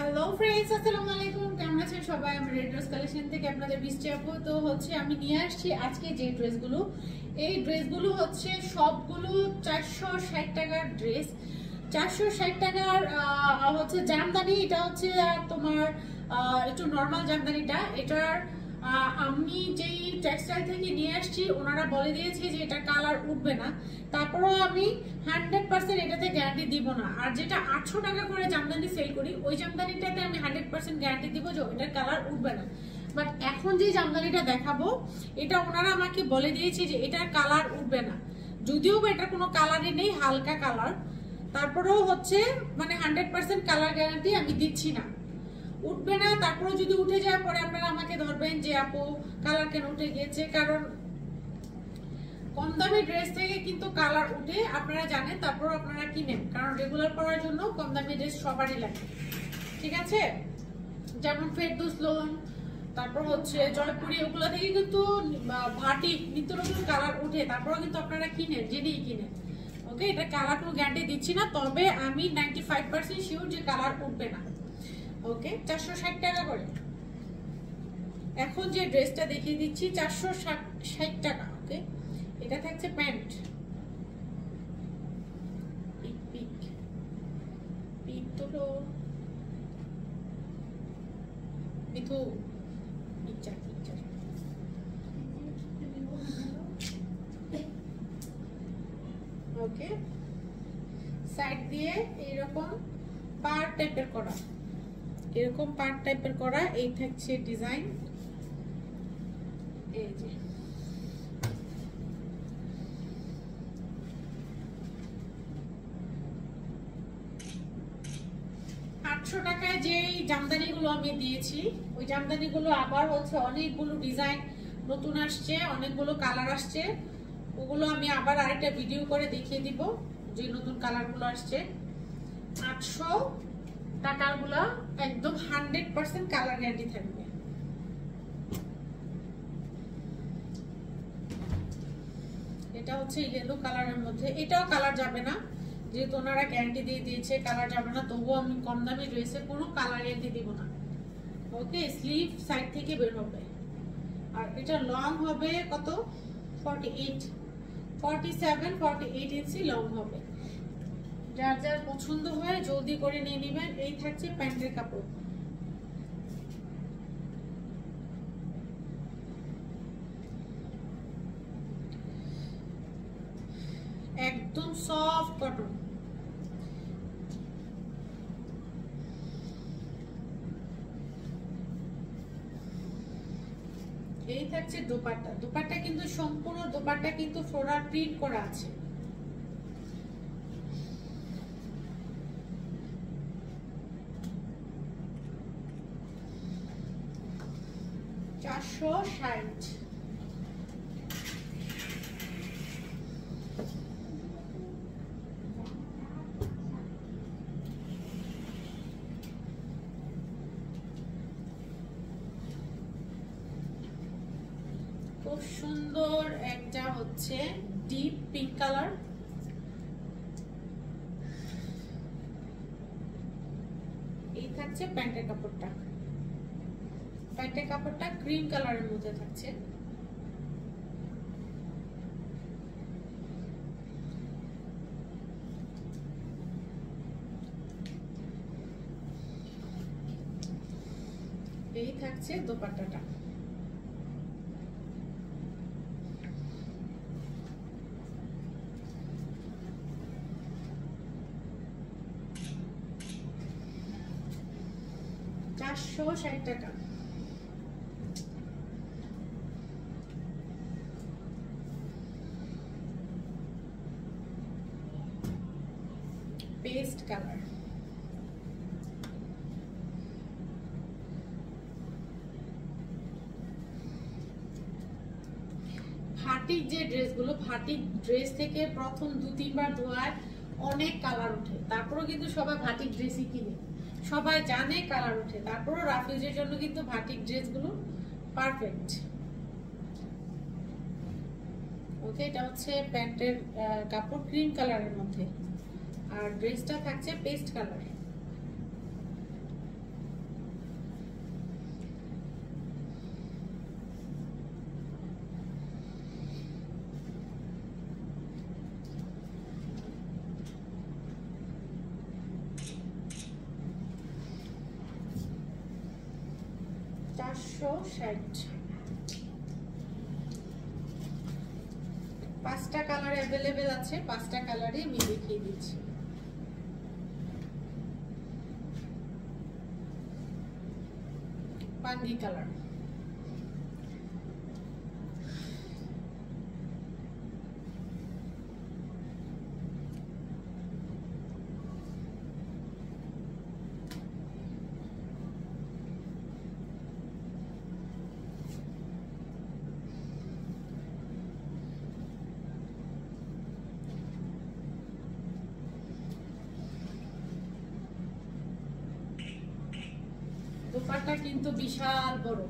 Hello friends আসসালামু আলাইকুম। কেমন আছেন সবাই? আমি রেড কালেকশন থেকে আপনাদের বৃষ্টি আপু তো হচ্ছে, আমি নিয়ে আসছি আজকে যে ড্রেসগুলো। এই ড্রেসগুলো হচ্ছে সবগুলো চারশো ষাট টাকার ড্রেস। চারশো ষাট টাকার হচ্ছে জামদানি। এটা হচ্ছে তোমার একটু নর্মাল জামদানিটা। এটার আমি যেই টেক্সটাইল থেকে নিয়ে আসছি, ওনারা বলে দিয়েছে যে এটা কালার উঠবে না। তারপরেও আমি হান্ড্রেড পার্সেন্ট এটাতে গ্যারান্টি দিব না। আর যেটা আটশো টাকা করে জামদানি সেল করি, ওই জামদানিটাতে আমি হান্ড্রেড পার্সেন্ট গ্যারান্টি দিব যে ওইটার কালার উঠবে না। বাট এখন যে জামদানিটা দেখাবো, এটা ওনারা আমাকে বলে দিয়েছে যে এটার কালার উঠবে না। যদিও বা এটা কোনো কালারই নেই, হালকা কালার তারপরেও হচ্ছে মানে হান্ড্রেড পার্সেন্ট কালার গ্যারান্টি আমি দিচ্ছি না। উঠবে না তারপরে যদি উঠে যায় পরে আপনারা আমাকে ধরবেন যে, আপু কালার কেন উঠে গিয়েছে? কারণ কম দামি ড্রেস থেকে কিন্তু কালার উঠে, আপনারা জানেন তারপর আপনারা কিনেন। কারণ রেগুলার পরার জন্য কম দামি ড্রেস সবারই লাগে। ঠিক আছে? যেমন ফেরদুস লোন তারপর হচ্ছে জয়পুরি ওগুলো থেকে কিন্তু ভাটি, নিত্য নতুন কালার উঠে তারপরেও কিন্তু আপনারা কিনেন জেনেই কিনেন। ওকে এটা কালার কোনো গ্যারান্টি দিচ্ছি না, তবে আমি নাইনটি ফাইভ পার্সেন্ট শিওর যে কালার উঠবে না। ওকে? চারশো ষাট টাকা করে। এখন যে ড্রেসটা দেখিয়ে দিচ্ছি, চারশো ষাট টাকা, ওকে? এটা থাকছে প্যান্ট। তোলো মিথু পিকচার পিকচার। ওকে? সাইড দিয়ে এইরকম পার টাইপের করা। এরকম পার টাইপের করা, এই থাকছে ডিজাইন এই যে। আটশো টাকায় যে জামদানিগুলো আমি দিয়েছি, ওই আবার হচ্ছে অনেকগুলো নতুন আসছে, অনেকগুলো কালার আসছে। ওগুলো আমি আবার আরেকটা ভিডিও করে দেখিয়ে দিব যে নতুন আসছে। আটশো টাকারগুলো একদম হান্ড্রেড পার্সেন্ট কালার গ্যারান্টি থাকবে। এটা হচ্ছে ইয়েলো কালারের মধ্যে। এটাও কালার যাবে না। যেহেতু ওনারা গ্যারান্টি দিয়ে দিয়েছে কালার যাবে না। তবুও আমি কম দামি ড্রেসে কোনো কালার গ্যারান্টি দিব না। ওকে স্লিভ সাইড থেকে বের হবে। আর এটা লং হবে কত? Forty eight forty seven forty eight inch long হবে। যার যার পছন্দ হয় জলদি করে নিয়ে নেবেন। এই থাকছে প্যান্টের কাপড়। একদম সফট কটন এই থাকছে দোপাট্টা। দোপাট্টা কিন্তু সম্পূর্ণ দোপাট্টা কিন্তু ফ্লোরাল প্রিন্ট করা আছে। চারশো ষাট। খুব সুন্দর একটা হচ্ছে ডিপ পিঙ্ক কালার এই থাকছে প্যান্টের কাপড়টা। প্যান্টের কাপড়টা ক্রিম কালারের মধ্যে থাকছে। এই থাকছে দোপাট্টাটা। চারশো ষাট টাকা পেস্ট কালার। ভাটিক যে ড্রেসগুলো ভাটিক ড্রেস থেকে প্রথম দু, তিনবার ধোয়ায় অনেক কালার ওঠে। তারপরেও কিন্তু সবাই ভাটিক ড্রেসই কিনে। সবাই জানে কালার ওঠে। তারপরও রাফিউজের জন্য কিন্তু ভাটিক ড্রেসগুলো পারফেক্ট ওকে এটা হচ্ছে প্যান্টের কাপড় ক্রিম কালারের মধ্যে। আর ড্রেসটা থাকছে পেস্ট কালার চারশো ষাট। পাঁচটা কালার অ্যাভেলেবেল আছে, পাঁচটা কালারই আমি দেখিয়ে দিচ্ছি। পান্ডি কালার দোপাট্টা কিন্তু বিশাল বড়।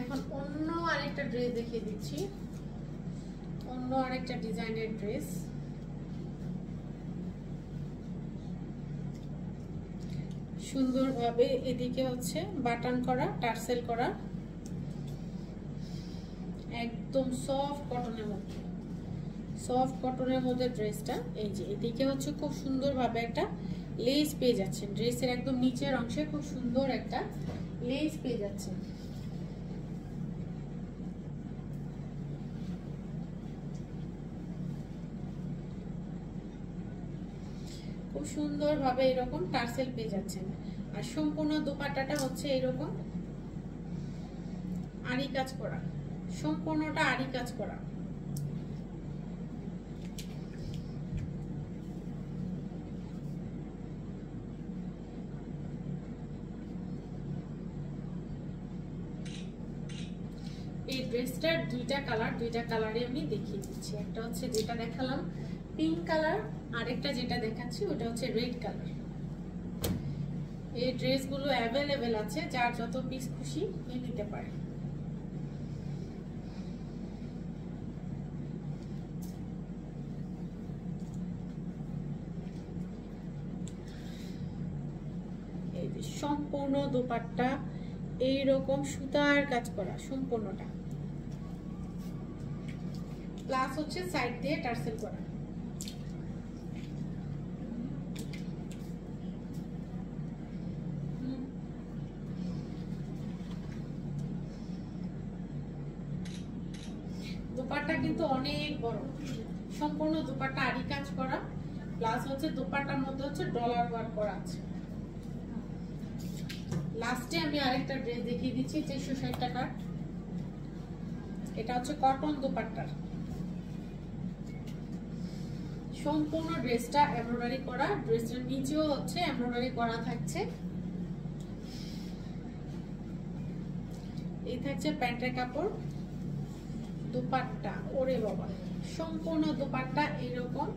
এখন অন্য আরেকটা ড্রেস দেখিয়ে দিচ্ছি। অন্য আরেকটা ডিজাইনের ড্রেস। সুন্দরভাবে এদিকে হচ্ছে বাটন করা, টার্সেল করা। একদম সফট কটনের মধ্যে। সফট কটনের মধ্যে ড্রেসটা, এই যে, এদিকে হচ্ছে খুব সুন্দরভাবে একটা লেস পেয়ে যাচ্ছেন। ড্রেসের একদম নিচের অংশে খুব সুন্দর একটা লেস পেয়ে যাচ্ছেন। খুব সুন্দরভাবে এরকম টার্সেল পেয়ে যাচ্ছেন। আর সম্পূর্ণ দোপাট্টাটা হচ্ছে এরকম আড়ি কাজ করা। সম্পূর্ণটা আড়ি কাজ করা এই ড্রেসটার দুইটা কালার, দুইটা কালারে আমি দেখিয়ে দিচ্ছি। একটা হচ্ছে যেটা দেখালাম পিঙ্ক কালার আরেকটা যেটা দেখাচ্ছি, ওটা হচ্ছে রেড কালার এই ড্রেসগুলো অ্যাভেলেবেল আছে, যার যত পিস খুশি নিতে পারে। সম্পূর্ণ দোপাট্টা, এইরকম সুতার কাজ করা, সম্পূর্ণটা। প্লাস হচ্ছে সাইড দিয়ে টার্সেল করা। দোপাট্টা কিন্তু অনেক বড়। সম্পূর্ণ দোপাট্টা আড়ি কাজ করা। প্লাস হচ্ছে দোপাট্টার মধ্যে হচ্ছে ডলার ওয়ার্ক করা আছে। লাস্টে আমি আরেকটা ড্রেস দেখিয়ে দিচ্ছি চারশো ষাট এটা হচ্ছে কটন দোপাট্টার। সম্পূর্ণ ড্রেসটা এমব্রয়ডারি করা ড্রেসটার নিচেও হচ্ছে এমব্রয়ডারি করা থাকছে। এই থাকছে প্যান্টের কাপড়। দুপাট্টা, ওরে বাবা, সম্পূর্ণ দোপাট্টা এরকম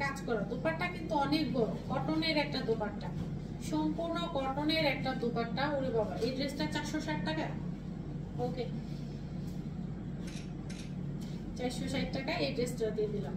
কাজ করা। দুপাট্টা কিন্তু অনেক বড়, কটনের একটা দোপাট্টা। সম্পূর্ণ কটনের একটা দোপাট্টা, ওরে বাবা, এই ড্রেসটা চারশো ষাট টাকা? ওকে চারশো ষাট টাকা এই ড্রেসটা দিয়ে দিলাম।